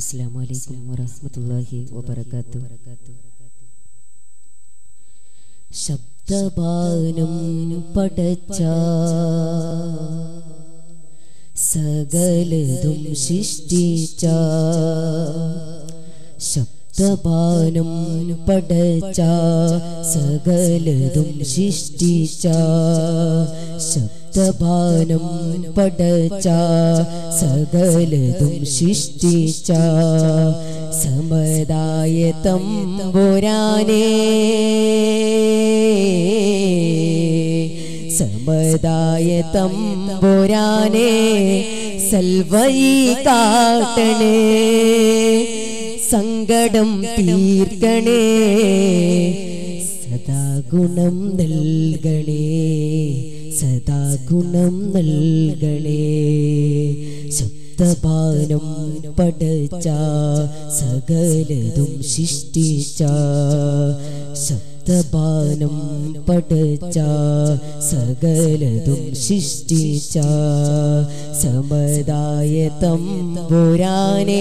അസ്സാം വലൈക്കും വറഹമത്തല്ലാഹി വബർക്കാത്തു ശബ്ദബാനം പടച്ച സകലതും സൃഷ്ടിച്ച ശബ്ദബാനം പടച്ച സകലതും സൃഷ്ടിച്ച ശബ്ദബാനം പടച്ച സകലതും സൃഷ്ടിച്ച സമതായ തമ്പുരാനേ സമതായ തമ്പുരാനേ സൽവൈ കാട്ടണേ സങ്കടം തീർക്കണേ. സദാ ഗുണം നൽകണേ. സദാ ഗുണം നൽകണേ. ശബ്ദപാനം പടച്ച സകലതും സൃഷ്ടിച്ച. ശബ്ദപാനം പടച്ച സകലതും സൃഷ്ടിച്ച. സമദായ തമ്പുരാനേ.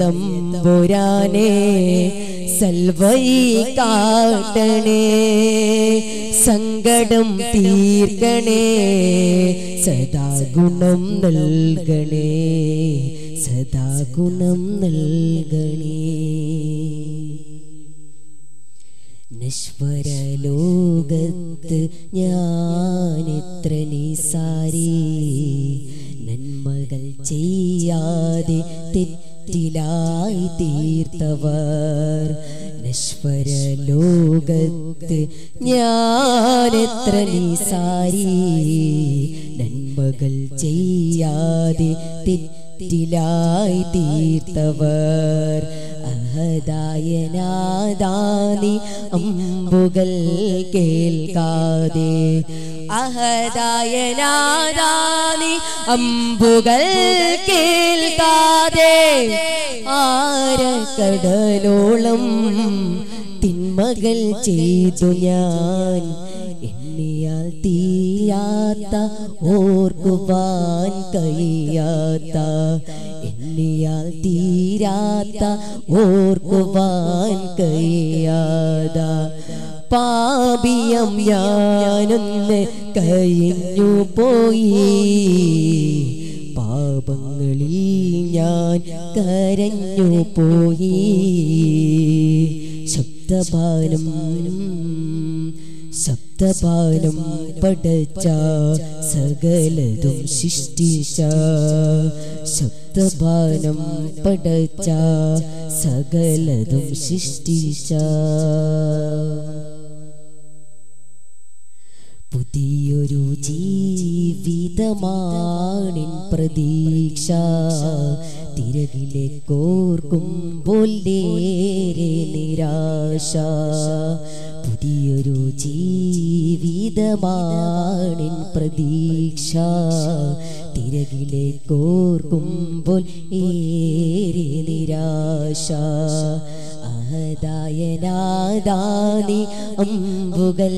തമ്പുരാനേ സൽവൈ കാട്ടണേ സങ്കടം തീർക്കണേ സദാ ഗുണം നൽകണേ സദാ ഗുണം നൽകണേ. നശ്വര ലോകത്ത് ഞാനിത്ര നിസാരി നന്മകൾ ചെയ്യാതെ തെറ്റിലായി തീർത്തവർ നശ്വര ഞാനെത്ര നിസാരി. നന്മകൾ ചെയ്യാതെ തെറ്റിലായി തീർത്തവർ അഹദായനാദാനി അമ്പുകൾ കേൾക്കാതെ അഹദായനാദാനി അമ്പുകൾ കേൾക്കാതെ ആരക്കടലോളം തിന്മകൾ ചെയ്തു ഞാൻ എന്നിയാൽ തീയാത്ത ഓർക്കുവാൻ കഴിയാത്ത എന്നിയാൽ തീരാത്ത ഓർക്കുവാൻ കഴിയാത പാപിയം ഞാനൊന്ന് കഴിഞ്ഞു പോയി. പാപങ്ങളിൽ ഞാൻ കരഞ്ഞു പോയി. ശബ്ദപാനം ശബ്ദപാനം പടച്ച സകലതും സൃഷ്ടിച്ച. ശബ്ദപാനം പടച്ച സകലതും സൃഷ്ടിച്ച. ജീവിതമാണിൻ പ്രതീക്ഷ. തിരകിലെ കോർക്കുമ്പോൾ നേരെ നിരാശ. പുതിയൊരു ജീവിതമാണിൻ പ്രതീക്ഷ. തിരകിലെ കോർക്കുമ്പോൾ ഏറെ നിരാശ. അഹദായനാദാനി അമ്പുകൾ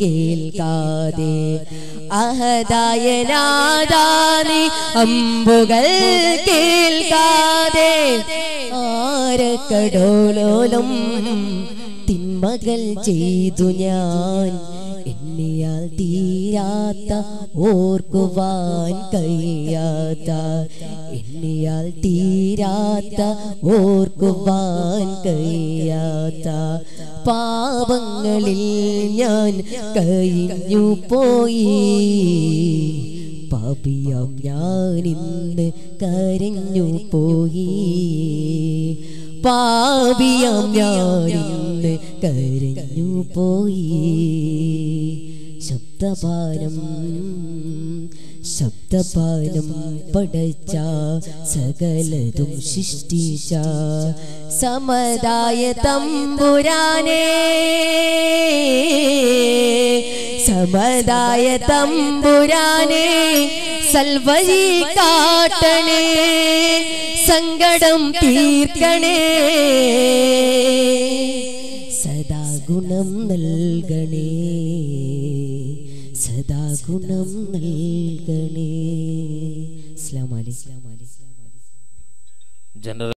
കേൾക്കാതെ അഹദായനാദാനി അമ്പുകൾ കേൾക്കാതെ ആരക്കടോലോലും തിന്മകൾ ചെയ്തു ഞാൻ എന്നിയാൽ തീരാത്ത ഓർക്കുവാൻ കഴിയാത്ത എന്നിയാൽ തീരാത്ത ഓർക്കുവാൻ കഴിയാത്ത പാപങ്ങളിൽ ഞാൻ കഴിഞ്ഞു പോയി. പാപിയാം ഞാനിന്ന് കരഞ്ഞു പോയി. പാപിയാം ഞാനിന്ന് കരഞ്ഞു പോയി. ശബ്ദപാനം ശബ്ദപാനം പടച്ച സകലതും സൃഷ്ടിച്ച സമതായ തമ്പുരാനേ. സമതായ തമ്പുരാനേ സൽവഴി കാട്ടണേ സങ്കടം തീർക്കണേ. സദാ ഗുണം നൽകണേ. ഗുണം നൽകണേ. അസ്സലാമു അലൈക്കും. ജനറൽ